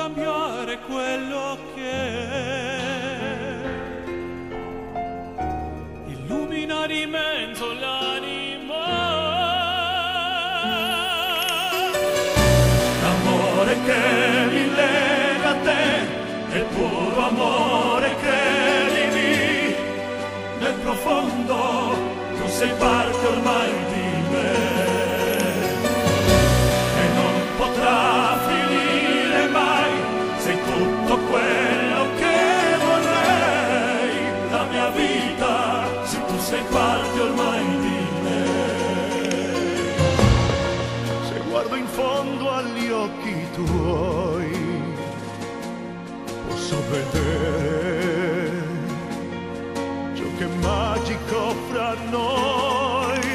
cambiare quello che. Illumina di mezzo l'anima. L'amore che mi lega a te è puro amore, credimi, nel profondo tu sei parte parte ormai di me. Se guardo in fondo agli occhi tuoi, posso vedere ciò che è magico fra noi.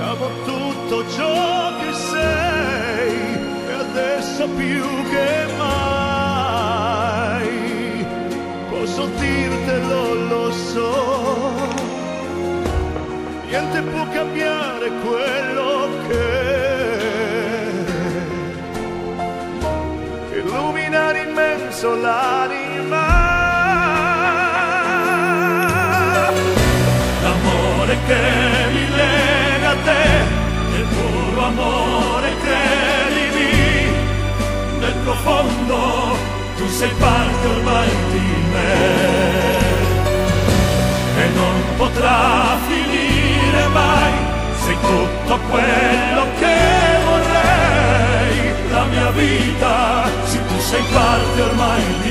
Amo tutto ciò che sei e adesso più che posso dirtelo, lo so niente può cambiare quello che illumina l'immenso l'anima. L'amore che potrà finire mai, sei tutto quello che vorrei. La mia vita, se tu sei parte ormai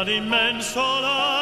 Illumina l'immenso la